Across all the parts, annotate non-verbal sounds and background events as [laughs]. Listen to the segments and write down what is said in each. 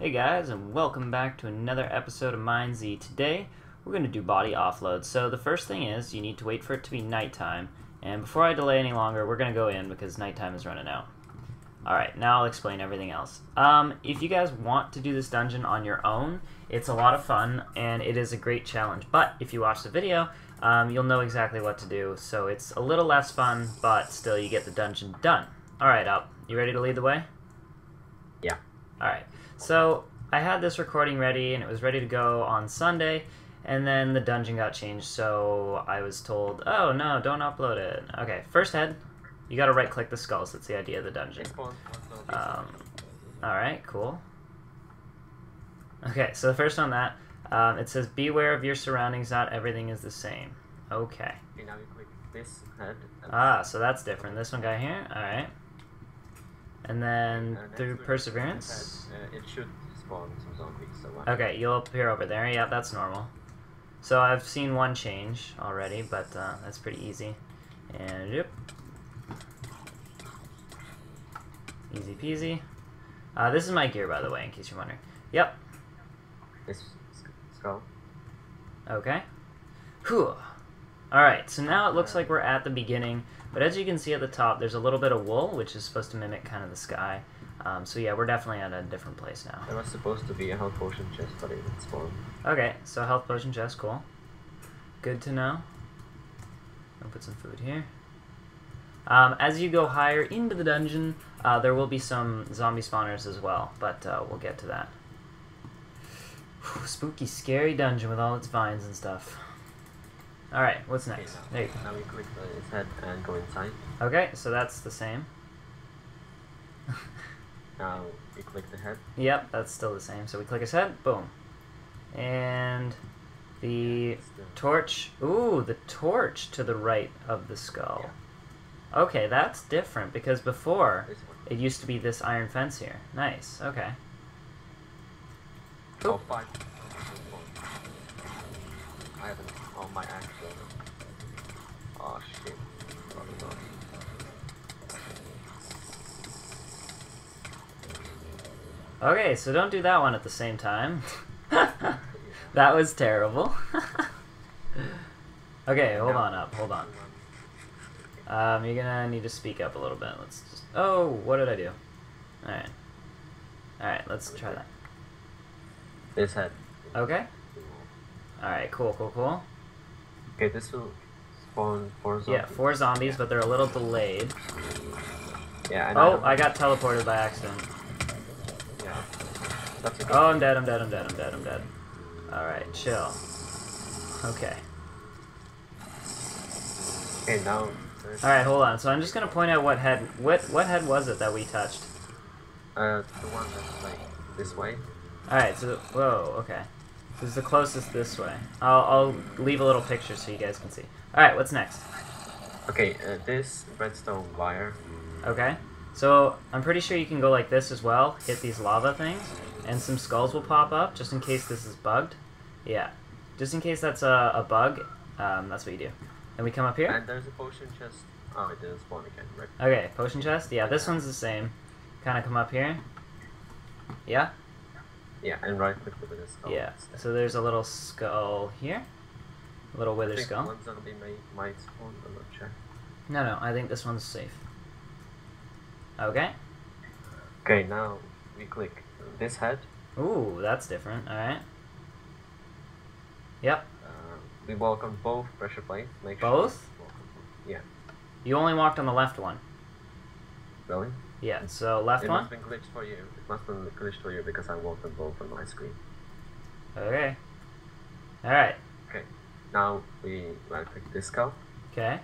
Hey guys, and welcome back to another episode of MineZ. Today, we're going to do body offload. So the first thing is, you need to wait for it to be nighttime. And before I delay any longer, we're going to go in because nighttime is running out. Alright, now I'll explain everything else. Um, if you guys want to do this dungeon on your own, it's a lot of fun, and it is a great challenge. But if you watch the video, um, you'll know exactly what to do. So it's a little less fun, but still you get the dungeon done. Alright, up. You ready to lead the way? Yeah. Alright. So I had this recording ready and it was ready to go on Sunday, and then the dungeon got changed, so I was told, oh no, don't upload it. Okay, first head, you gotta right click the skulls, that's the idea of the dungeon. Um, Alright, cool. Okay, so the first on that, um, it says, beware of your surroundings, not everything is the same. Okay. Okay, now you click this head. Ah, so that's different. This one guy here, alright. And then through perseverance. uh, it should spawn some zombies. So Okay, you'll appear over there. Yeah, that's normal. So I've seen one change already, but uh, that's pretty easy. And yep. Easy peasy. Uh, this is my gear, by the way, in case you're wondering. Yep. This sk- skull. Okay. Whew. Alright, so now it looks like we're at the beginning, but as you can see at the top, there's a little bit of wool, which is supposed to mimic kind of the sky. Um, so yeah, we're definitely at a different place now. There was supposed to be a health potion chest, but it didn't spawn. Okay, so health potion chest, cool. Good to know. I'll put some food here. Um, as you go higher into the dungeon, uh, there will be some zombie spawners as well, but uh, we'll get to that. Whew, spooky, scary dungeon with all its vines and stuff. Alright, what's Okay, next? now, There you go. now you click the, head and go inside. Okay, so that's the same. [laughs] Now we click the head. Yep, that's still the same. So we click his head, boom. And the torch. Ooh, the torch to the right of the skull. Okay, that's different because before it used to be this iron fence here. Nice. Okay. Oh, haven't. Oh, my axe. Oh shit. Oh, no. Okay, so don't do that one at the same time. [laughs] that was terrible. [laughs] okay, hold on up. Hold on. Um, you're gonna need to speak up a little bit. Let's just. Oh, what did I do? Alright. Alright, let's try that. This head. Okay. Alright, cool, cool, cool. Okay, this will spawn four zombies. Yeah, four zombies, but they're a little delayed. Yeah, and Oh, I got teleported by accident. Yeah. That's okay. Oh, I'm dead, I'm dead, I'm dead, I'm dead, I'm dead. Alright, chill. Okay. Okay, now. Alright, hold on. So I'm just gonna point out what head what what head was it that we touched? Uh, the one that's like this way. Alright, so whoa, okay. This is the closest this way. I'll I'll leave a little picture so you guys can see. Alright, what's next? Okay, uh, this redstone wire. Okay. So I'm pretty sure you can go like this as well, hit these lava things, and some skulls will pop up just in case this is bugged. Yeah. Just in case that's a, a bug, um, that's what you do. Then we come up here. And there's a potion chest. Oh, it didn't spawn again, right? Okay, potion chest. Yeah, this one's the same. Kind of come up here. Yeah? Yeah, and right click with this skull. Yeah. instead. So there's a little skull here. A little wither I wither think skull. one zombie may, might spawn, I'm not sure. No, no, I think this one's safe. Okay. Okay, now we click this head. Ooh, that's different. Alright. Yep. Uh, we walk on both pressure plates. Make Both? sure. we walk on both. Yeah, You only walked on the left one. really? Yeah, so left it one? must have been glitched for you. It must have been glitched for you because I walked on both on my screen. Okay. Alright. Okay, now we right click this skull Okay.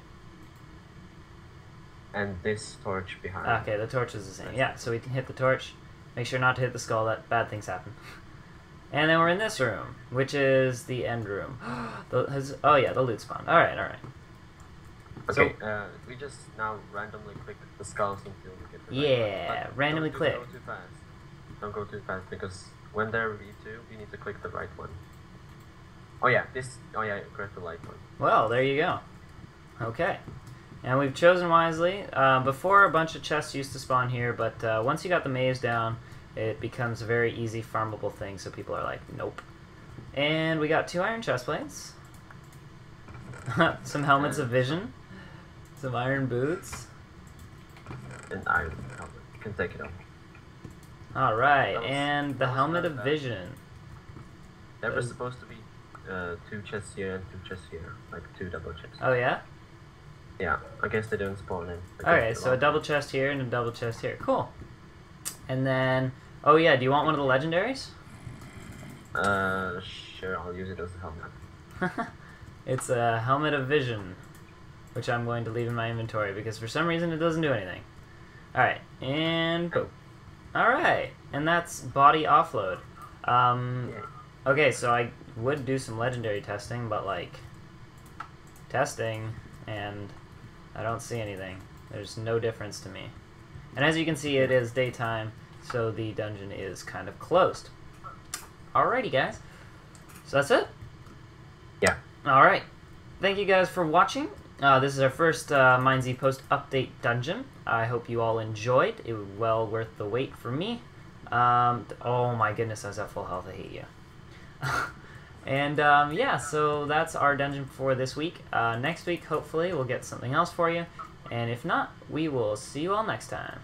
and this torch behind. Okay, the torch is the same. Yeah, so we can hit the torch. Make sure not to hit the skull, that bad things happen. [laughs] And then we're in this room, which is the end room. [gasps] the, has, oh yeah, the loot spawn. Alright, alright. Okay, uh, we just now randomly click the skulls until we get the right Yeah, one. But randomly don't click. Go too fast. Don't go too fast because when they're V2, you need to click the right one. Oh yeah, this. Oh yeah, correct the light one. Well, there you go. Okay. And we've chosen wisely. Uh, before, a bunch of chests used to spawn here, but uh, once you got the maze down, it becomes a very easy farmable thing. So people are like, nope. And we got two iron chest plates, [laughs] some helmets of vision, some iron boots. And iron helmet. You can take it off. All right, and the helmet of vision. There was supposed to be uh, two chests here and two chests here, like two double chests. Oh yeah. Yeah, I guess they don't spawn in. Alright, so a double chest here and a double chest here. Cool. And then, oh yeah, do you want one of the legendaries? Uh, sure, I'll use it as a helmet. [laughs] it's a helmet of vision, which I'm going to leave in my inventory because for some reason it doesn't do anything. Alright, and boom. Alright, and that's body offload. Um, okay, so I would do some legendary testing, but like, testing, and I don't see anything. There's no difference to me. And as you can see, it is daytime, so the dungeon is kind of closed. Alrighty, guys. So that's it? Yeah. Alright. Thank you guys for watching. Uh, this is our first uh, MineZ post update dungeon. I hope you all enjoyed. It was well worth the wait for me. Um, oh my goodness, I was at full health. I hate you. [laughs] and um, yeah, so that's our dungeon for this week. Uh, next week, hopefully, we'll get something else for you. And if not, we will see you all next time.